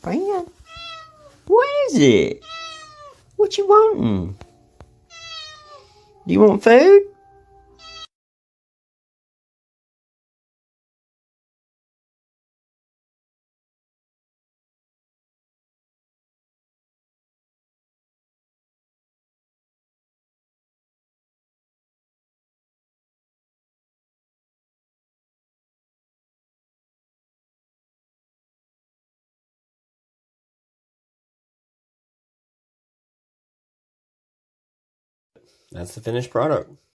Fran? What is it? What you wanting? Do you want food? That's the finished product.